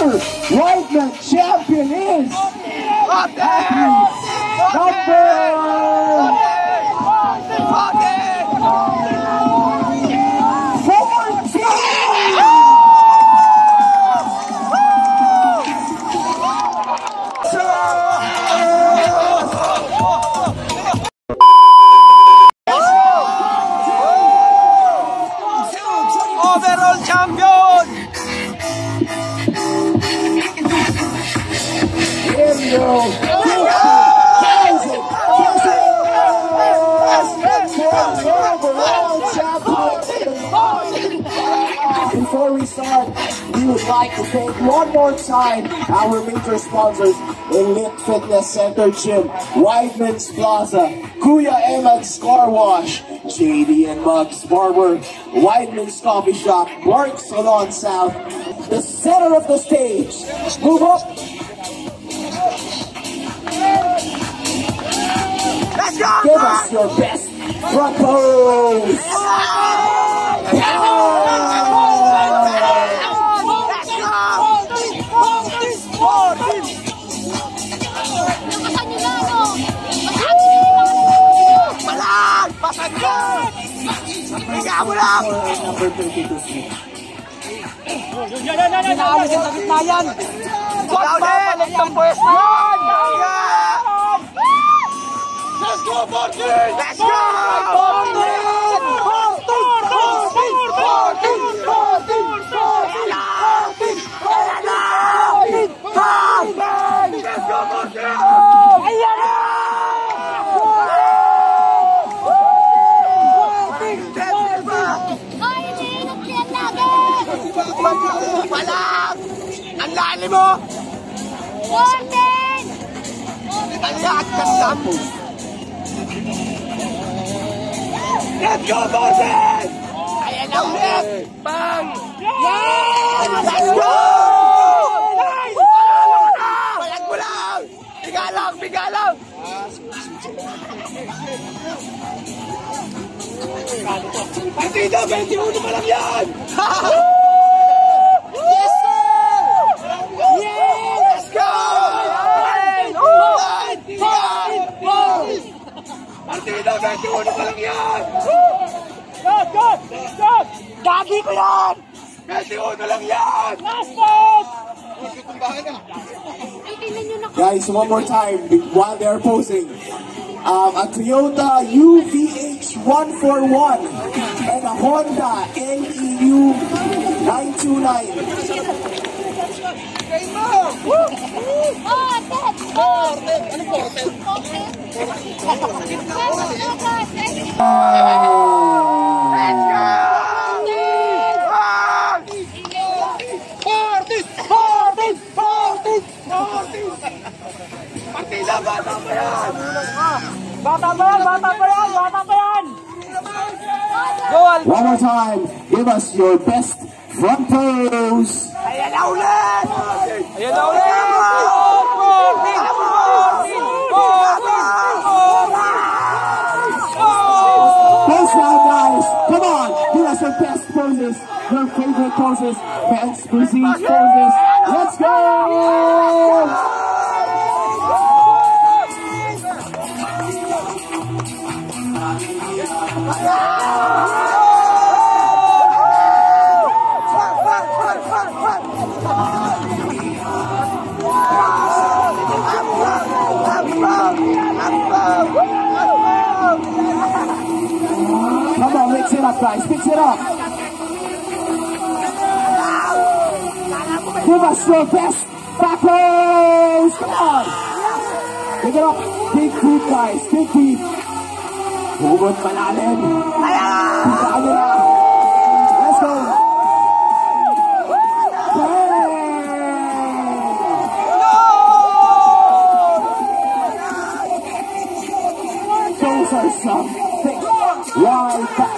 Our Weidmann champion is. Number Before we start, we would like to thank one more time our major sponsors, Elite Fitness Center Gym, Weidmann's Plaza, Kuya Eman's Car Wash, JD and Mugs Barber, Weidmann's Coffee Shop, Mark Salon South, the center of the stage. Move up Give us your best propose. Number 32 Street. Inaalis sa gitna yan! Huwag mapalit pwesto! Let's go! Snap your boses! Ayan ang snap! Oh. Bang! Yan! Let's go! Nice! Walang mo lang! Biga lang! 21 pa lang yan! Partida! 21 pa lang yan! God! God! God! Gagi ko yan! 21 lang yan! Last one! Ay, tingnan nyo na. Guys, one more time while they're posing. Um, a Toyota UVH 141 and a Honda NEU 929. One more time, give us your best front pose. Ayan na ulit! Ayan na ulit! Come on, give us your best poses, your favorite poses, fans prestige poses. Let's go! Come mix it up, guys. Mix it up. Give us your best back pose. Come on. Pick it up. Big feet, guys. Big feet. Hugot malalim. Nyo na. Let's go. Bang! Those are some thick, wide.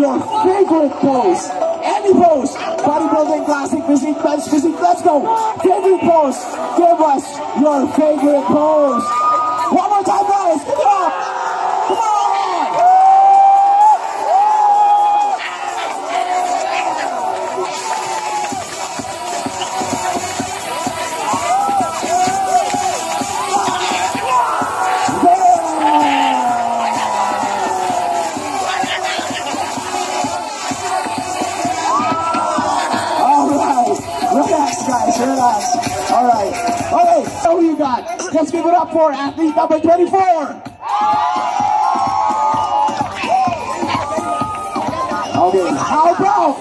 Your favorite pose. Any pose. Bodybuilding classic physique men's physique. Let's go. Favorite pose. Give us your favorite pose. Relax guys, relax. Alright, okay, so who you got? Let's give it up for athlete number 24. Okay, how about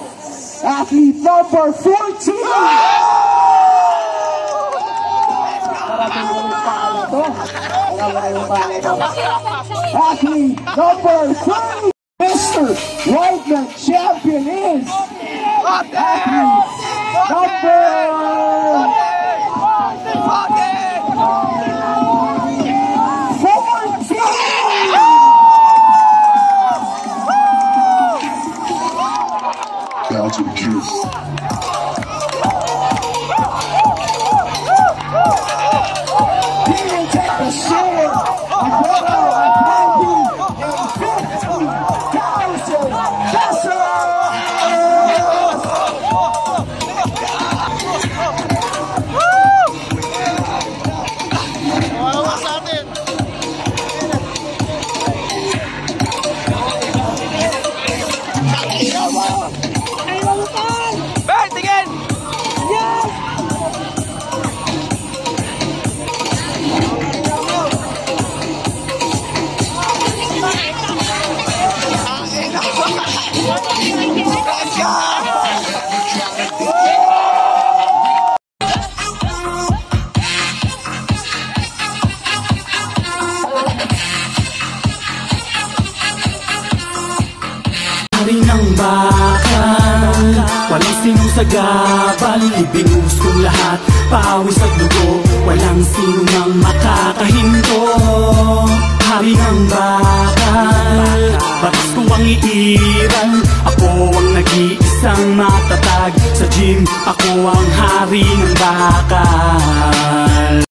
athlete number 14? Athlete number 30, Mr. Weidmann champion is athlete number sinusagabal Ibinus kong lahat. Pawis at dugo Walang sino mang makakahinto. Hari ng bakal Batas ko ang iiral Ako ang nag-iisang matatag. Sa gym Ako ang hari ng bakal